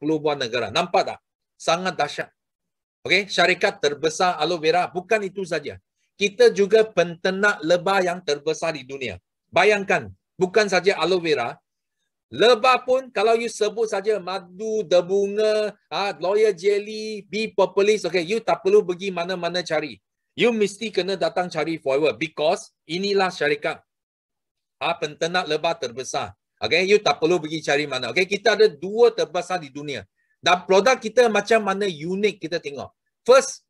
buah negara. Nampak tak? Sangat dahsyat. Okey, syarikat terbesar aloe vera bukan itu saja. Kita juga pentenak lebah yang terbesar di dunia. Bayangkan, bukan saja aloe vera, lebah pun kalau you sebut saja madu, debunga, ah, lawyer jelly, bee propolis, okay, you tak perlu pergi mana-mana cari. You mesti kena datang cari forever because inilah syarikat ah, pentenak lebah terbesar. Okay, you tak perlu pergi cari mana. Okay, kita ada dua terbesar di dunia. Dan produk kita macam mana unik kita tengok. First,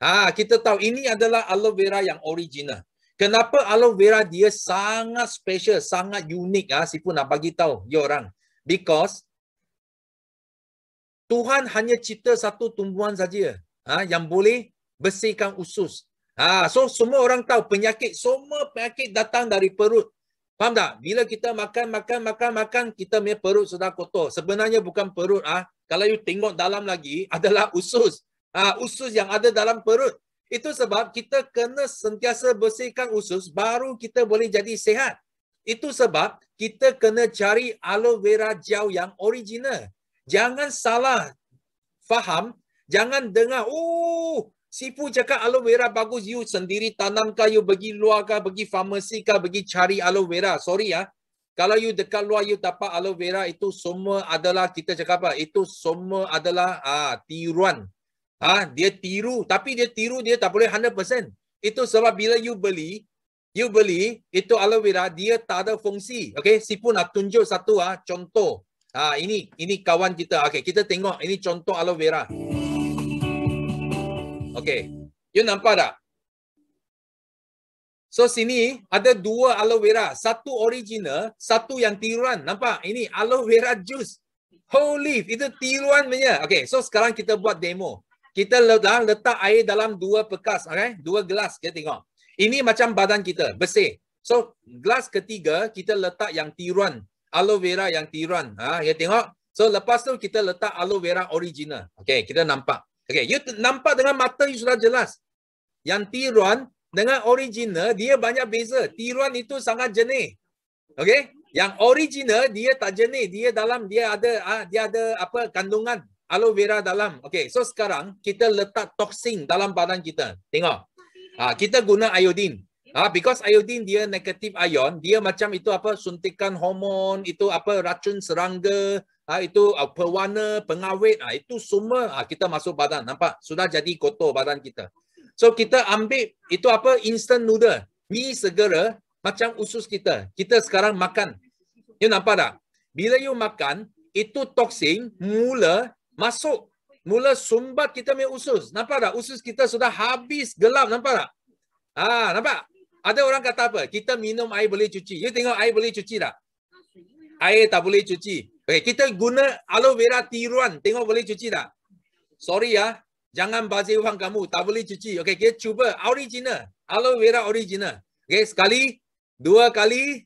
ah kita tahu ini adalah aloe vera yang original. Kenapa aloe vera dia sangat special, sangat unik ah si pun nak bagi tahu dia orang. Because Tuhan hanya cipta satu tumbuhan saja ah yang boleh bersihkan usus. Ah so semua orang tahu penyakit semua penyakit datang dari perut. Faham tak? Bila kita makan, makan, makan, makan, kita punya perut sudah kotor. Sebenarnya bukan perut. Ah, Kalau you tengok dalam lagi, adalah usus. Ah, Usus yang ada dalam perut. Itu sebab kita kena sentiasa bersihkan usus, baru kita boleh jadi sehat. Itu sebab kita kena cari aloe vera gel yang original. Jangan salah faham. Jangan dengar, oh, Sifu cakap aloe vera bagus, you sendiri tanam kah, you pergi luar kah, pergi farmasi kah, pergi cari aloe vera. Sorry ya. Kalau you dekat luar, you dapat aloe vera, itu semua adalah, kita cakap apa, itu semua adalah ah, tiruan. Ah, dia tiru, tapi dia tiru, dia tak boleh 100%. Itu sebab bila you beli, you beli, itu aloe vera, dia tak ada fungsi. Okay, Sifu nak tunjuk satu ah, contoh. Ah, ini ini kawan kita. Okay, kita tengok, ini contoh aloe vera. Okey. You nampak tak? So sini ada dua aloe vera. Satu original, satu yang tiruan. Nampak? Ini aloe vera juice. Whole leaf. Itu tiruan punya. Okey. So sekarang kita buat demo. Kita letak, air dalam dua bekas. Okay? Dua gelas. Kita tengok. Ini macam badan kita. Bersih. So gelas ketiga kita letak yang tiruan. Aloe vera yang tiruan. Ha, kita tengok. So lepas tu kita letak aloe vera original. Okey. Kita nampak. Okay, you nampak dengan mata you sudah jelas. Yang tiruan dengan original dia banyak beza. Tiruan itu sangat jenis. Okay, yang original dia tak jenis. Dia dalam dia ada ah, dia ada apa kandungan aloe vera dalam. Okay, so sekarang kita letak toksin dalam badan kita. Tengok. Ah, kita guna iodine. Ah, because iodine dia negatif ion, dia macam itu apa suntikan hormon, itu apa racun serangga, ha, itu uh, pewarna, pengawet, ha, itu semua ha, kita masuk badan. Nampak? Sudah jadi kotor badan kita. So kita ambil itu apa? Instant noodle. Mi segera macam usus kita. Kita sekarang makan. You nampak tak? Bila you makan, itu toksin mula masuk. Mula sumbat kita punya usus. Nampak tak? Usus kita sudah habis gelap. Nampak tak? Ah, nampak? Ada orang kata apa? Kita minum air boleh cuci. You tengok air boleh cuci tak? Air tak boleh cuci. Okay, kita guna aloe vera tiruan. Tengok boleh cuci tak? Sorry ya. Jangan bazir wang kamu. Tak boleh cuci. Okay, kita cuba original. Aloe vera original. Okay, sekali, dua kali,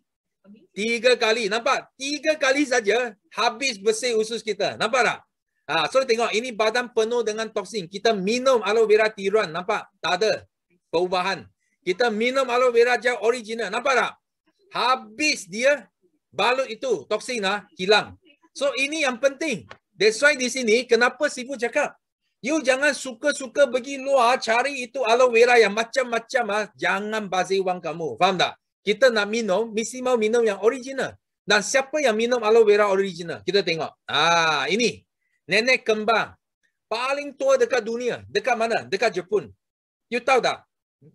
tiga kali. Nampak? Tiga kali saja habis bersih usus kita. Nampak tak? Ha, so tengok, ini badan penuh dengan toksin. Kita minum aloe vera tiruan. Nampak? Tak ada perubahan. Kita minum aloe vera gel original. Nampak tak? Habis dia balut itu toksin lah, hilang. So ini yang penting. That's why di sini kenapa Sifu cakap, you jangan suka-suka pergi luar cari itu aloe vera yang macam-macam ah, jangan bazir wang kamu. Faham tak? Kita nak minum, mesti mau minum yang original. Dan siapa yang minum aloe vera original? Kita tengok. Ah, ini. Nenek kembang. Paling tua dekat dunia. Dekat mana? Dekat Jepun. You tahu tak?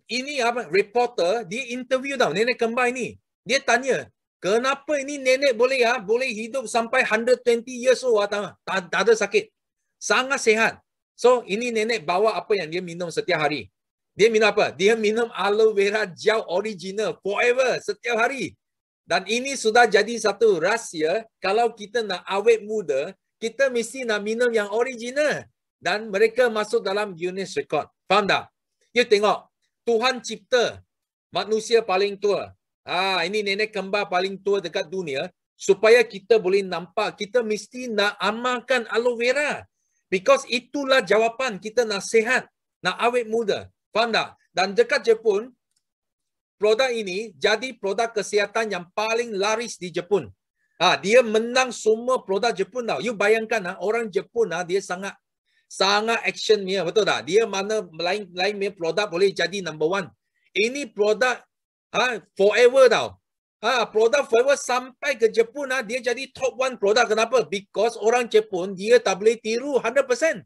Ini apa? Reporter, dia interview tau nenek kembang ini. Dia tanya, Kenapa ini nenek boleh ya boleh hidup sampai 120 years old atau tak, tak ada sakit. Sangat sehat. So ini nenek bawa apa yang dia minum setiap hari. Dia minum apa? Dia minum aloe vera gel original forever setiap hari. Dan ini sudah jadi satu rahsia kalau kita nak awet muda, kita mesti nak minum yang original. Dan mereka masuk dalam Guinness Record. Faham tak? You tengok, Tuhan cipta manusia paling tua. Ah, ini nenek kembar paling tua dekat dunia. Supaya kita boleh nampak, kita mesti nak amalkan aloe vera. Because itulah jawapan kita nak sehat, nak awet muda. Faham tak? Dan dekat Jepun, produk ini jadi produk kesihatan yang paling laris di Jepun. Ah, dia menang semua produk Jepun tau. You bayangkan ah, orang Jepun ah, dia sangat sangat action betul tak? Dia mana lain lain punya produk boleh jadi number one. Ini produk ah, forever tau. Ah, produk forever sampai ke Jepun ah, dia jadi top one produk. Kenapa? Because orang Jepun dia tak boleh tiru 100%.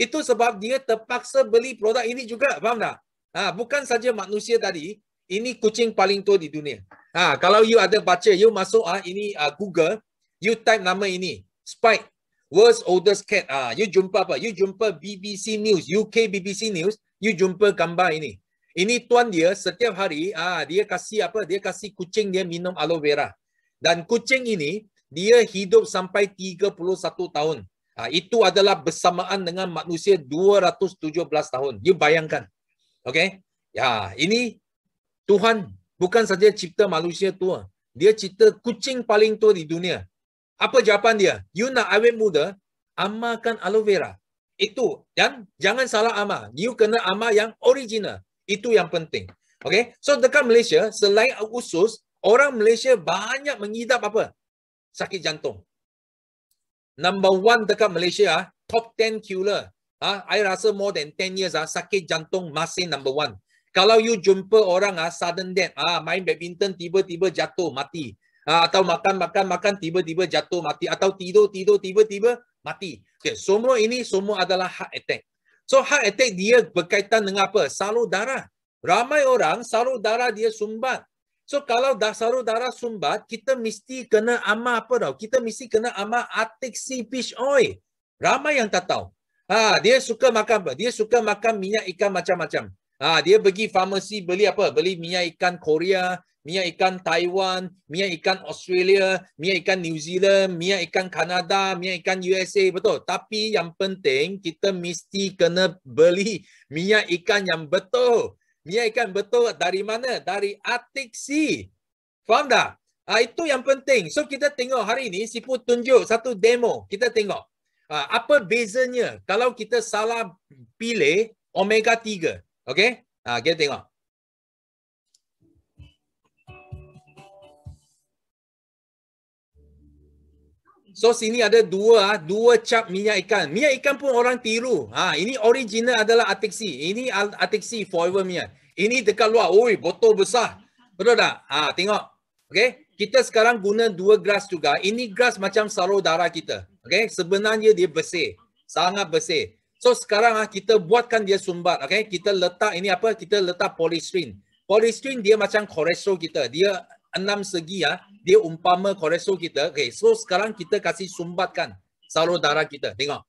Itu sebab dia terpaksa beli produk ini juga. Faham tak? Ah, bukan saja manusia tadi, ini kucing paling tua di dunia. Ha, kalau you ada baca, you masuk ah ini uh, Google, you type nama ini, Spike, world's oldest cat. Ah, you jumpa apa? You jumpa BBC News, UK BBC News, you jumpa gambar ini. Ini tuan dia setiap hari ah dia kasih apa? Dia kasih kucing dia minum aloe vera. Dan kucing ini dia hidup sampai 31 tahun. Ah, itu adalah bersamaan dengan manusia 217 tahun. You bayangkan. Okay? Ya, ini Tuhan bukan saja cipta manusia tua. Dia cipta kucing paling tua di dunia. Apa jawapan dia? You nak awet muda, amalkan aloe vera. Itu. Dan jangan salah amal. You kena amal yang original. Itu yang penting. Okay. So dekat Malaysia, selain usus, orang Malaysia banyak mengidap apa? Sakit jantung. Number one dekat Malaysia, ah, top 10 killer. Ah, I rasa more than 10 years, ah, sakit jantung masih number one. Kalau you jumpa orang ah sudden death, ah main badminton tiba-tiba jatuh mati. Ah, atau makan-makan makan tiba-tiba jatuh mati atau tidur-tidur tiba-tiba mati. Okay, semua ini semua adalah heart attack. So heart attack dia berkaitan dengan apa? Salur darah. Ramai orang salur darah dia sumbat. So kalau dah salur darah sumbat, kita mesti kena amal apa tau? Kita mesti kena amal Arctic Sea Fish Oil. Ramai yang tak tahu. Ha, dia suka makan apa? Dia suka makan minyak ikan macam-macam. Ha, dia pergi farmasi beli apa? Beli minyak ikan Korea, minyak ikan Taiwan, minyak ikan Australia, minyak ikan New Zealand, minyak ikan Kanada, minyak ikan USA. Betul. Tapi yang penting kita mesti kena beli minyak ikan yang betul. Minyak ikan betul dari mana? Dari Arctic Sea. Faham tak? Ha, itu yang penting. So kita tengok hari ini, Sipu tunjuk satu demo. Kita tengok. Ha, apa bezanya kalau kita salah pilih omega 3? Okay? Ha, kita tengok. So sini ada dua dua cap minyak ikan. Minyak ikan pun orang tiru. Ha, ini original adalah Sea. Ini Sea forever minyak. Ini dekat luar. Oi, botol besar. Betul tak? Ha, tengok. Okay? Kita sekarang guna dua gelas juga. Ini gelas macam salur darah kita. Okay? Sebenarnya dia bersih. Sangat bersih. So sekarang ah kita buatkan dia sumbat, okay? Kita letak ini apa? Kita letak polystyrene. Polystyrene dia macam kolesterol kita. Dia enam segi ya. Dia umpama kolesterol kita. Okay, so sekarang kita kasih sumbatkan salur darah kita. Tengok.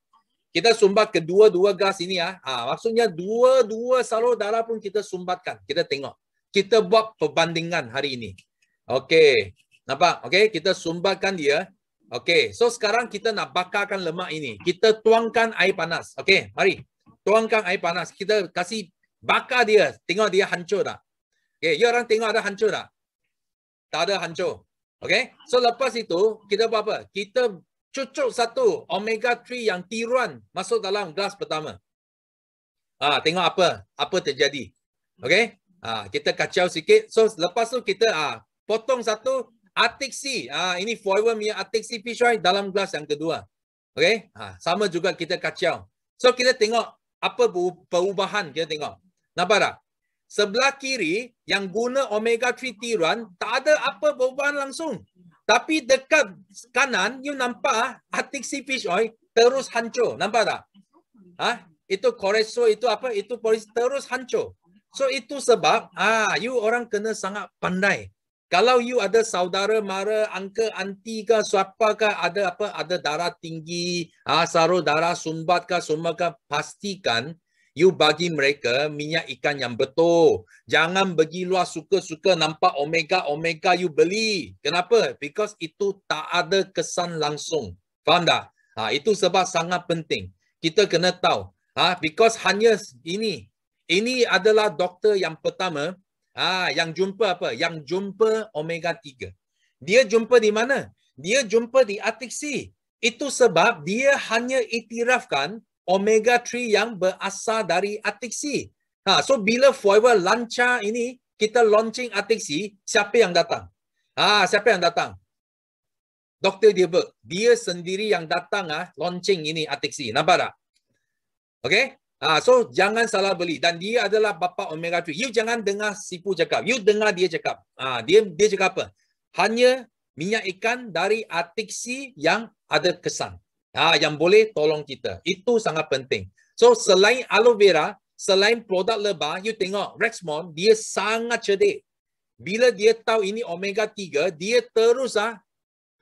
Kita sumbat kedua-dua gas ini. Ah, maksudnya dua-dua salur darah pun kita sumbatkan. Kita tengok. Kita buat perbandingan hari ini. Okay. Nampak? Okay, kita sumbatkan dia. Okey, so sekarang kita nak bakarkan lemak ini. Kita tuangkan air panas. Okey, mari. Tuangkan air panas. Kita kasih bakar dia. Tengok dia hancur tak? Okey, ya orang tengok ada hancur tak? Tak ada hancur. Okey, so lepas itu kita buat apa? Kita cucuk satu omega 3 yang tiruan masuk dalam gelas pertama. Ah, tengok apa? Apa terjadi? Okey? Ah, kita kacau sikit. So lepas tu kita ah potong satu Arctic Sea. Ah, ini forever punya Arctic Sea fish oil dalam gelas yang kedua. Okay. Ha, sama juga kita kacau. So kita tengok apa perubahan kita tengok. Nampak tak? Sebelah kiri yang guna omega 3 tiruan tak ada apa perubahan langsung. Tapi dekat kanan you nampak ah, Arctic Sea fish oil terus hancur. Nampak tak? Ha? Itu kolesterol itu apa? Itu terus hancur. So itu sebab ah you orang kena sangat pandai kalau you ada saudara mara, angka, anti ke, siapa ke, ada apa, ada darah tinggi, ah, saru darah sumbat ke, semua ke, pastikan you bagi mereka minyak ikan yang betul. Jangan bagi luar suka-suka nampak omega-omega you beli. Kenapa? Because itu tak ada kesan langsung. Faham tak? Ha, itu sebab sangat penting. Kita kena tahu. Ha, because hanya ini, ini adalah doktor yang pertama Ah, yang jumpa apa? Yang jumpa omega 3. Dia jumpa di mana? Dia jumpa di Arctic Sea. Itu sebab dia hanya iktirafkan omega 3 yang berasal dari Arctic Sea. Ha, so bila forever lancar ini kita launching Arctic Sea, siapa yang datang? Ha, siapa yang datang? Dr. Dilbert, dia sendiri yang datang ah launching ini Atixi. Nampak tak? Okay? Ah, so jangan salah beli dan dia adalah bapa omega 3. You jangan dengar sipu cakap. You dengar dia cakap. Ah, dia dia cakap apa? Hanya minyak ikan dari Atixi yang ada kesan. Ah, yang boleh tolong kita. Itu sangat penting. So selain aloe vera, selain produk lebah, you tengok Rexmond dia sangat cerdik. Bila dia tahu ini omega 3, dia terus ah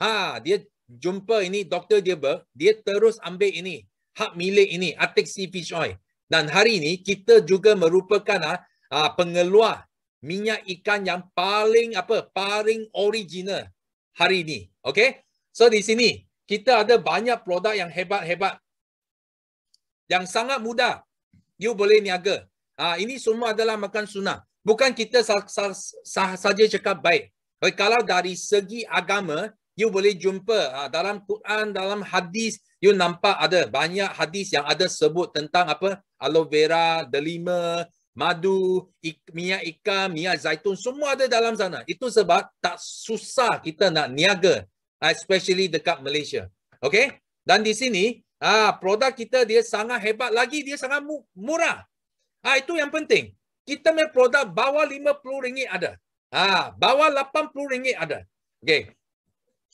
ha, dia jumpa ini doktor dia ber, dia terus ambil ini hak milik ini Atixi fish oil. Dan hari ini kita juga merupakan ah, ah, pengeluar minyak ikan yang paling apa paling original hari ini. Okay? So di sini kita ada banyak produk yang hebat-hebat yang sangat mudah. You boleh niaga. Ah ini semua adalah makan sunnah. Bukan kita sah, sah, sah, saja cakap baik. Okay, kalau dari segi agama, you boleh jumpa ah, dalam Quran, dalam hadis, you nampak ada banyak hadis yang ada sebut tentang apa aloe vera, delima, madu, ik, minyak ikan, minyak zaitun, semua ada dalam sana. Itu sebab tak susah kita nak niaga, especially dekat Malaysia. Okay? Dan di sini, ah produk kita dia sangat hebat lagi, dia sangat murah. Ah itu yang penting. Kita punya produk bawah RM50 ada. Ah, bawah RM80 ada. Okay.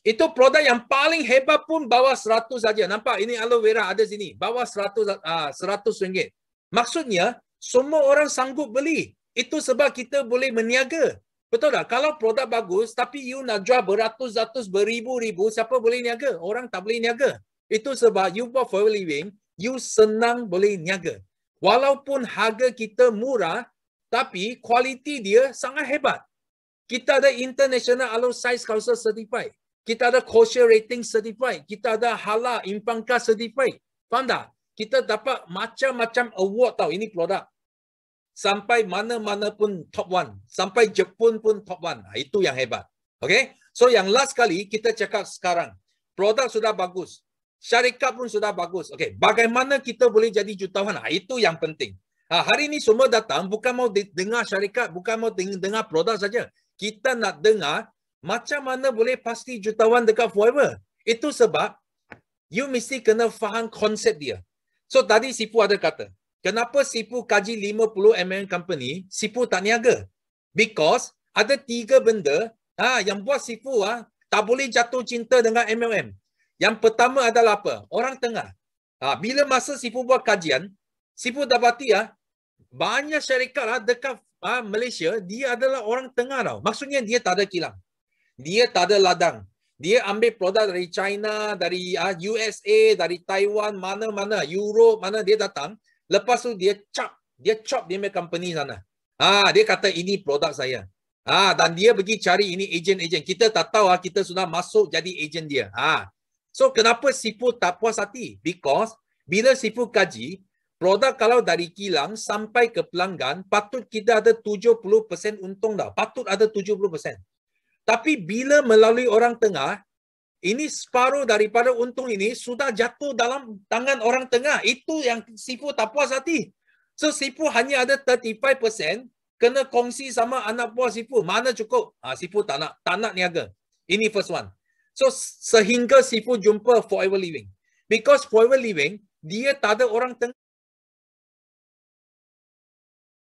Itu produk yang paling hebat pun bawah 100 saja. Nampak ini aloe vera ada sini. Bawah 100 ah 100 ringgit. Maksudnya semua orang sanggup beli. Itu sebab kita boleh meniaga. Betul tak? Kalau produk bagus tapi you nak jual beratus-ratus beribu-ribu, siapa boleh niaga? Orang tak boleh niaga. Itu sebab you buat for living, you senang boleh niaga. Walaupun harga kita murah, tapi kualiti dia sangat hebat. Kita ada International Aloe Size Council Certified kita ada kosher rating certified, kita ada halal impangka certified. Faham tak? Kita dapat macam-macam award tau ini produk. Sampai mana-mana pun top one. Sampai Jepun pun top one. Ha, itu yang hebat. Okay? So yang last kali kita cakap sekarang. Produk sudah bagus. Syarikat pun sudah bagus. Okay. Bagaimana kita boleh jadi jutawan? Ha, itu yang penting. Ha, hari ini semua datang bukan mau dengar syarikat, bukan mau dengar produk saja. Kita nak dengar macam mana boleh pasti jutawan dekat forever? Itu sebab you mesti kena faham konsep dia. So tadi Sipu ada kata, kenapa Sipu kaji 50 mm company, Sipu tak niaga? Because ada tiga benda ah yang buat Sipu ah tak boleh jatuh cinta dengan MLM. Yang pertama adalah apa? Orang tengah. Ah bila masa Sipu buat kajian, Sipu dapati ah banyak syarikat ah dekat ah, Malaysia, dia adalah orang tengah tau. Maksudnya dia tak ada kilang dia tak ada ladang. Dia ambil produk dari China, dari uh, ah, USA, dari Taiwan, mana-mana, Europe, mana dia datang. Lepas tu dia chop, dia chop dia punya company sana. Ah, dia kata ini produk saya. Ah, dan dia pergi cari ini agent-agent. Kita tak tahu ah kita sudah masuk jadi agent dia. Ah. So kenapa Sipu tak puas hati? Because bila Sipu kaji, produk kalau dari kilang sampai ke pelanggan, patut kita ada 70% untung dah. Patut ada 70%. Tapi bila melalui orang tengah, ini separuh daripada untung ini sudah jatuh dalam tangan orang tengah. Itu yang Sifu tak puas hati. So Sifu hanya ada 35% kena kongsi sama anak buah Sifu. Mana cukup? Ha, Sifu tak nak, tak nak niaga. Ini first one. So sehingga Sifu jumpa Forever Living. Because Forever Living, dia tak ada orang tengah.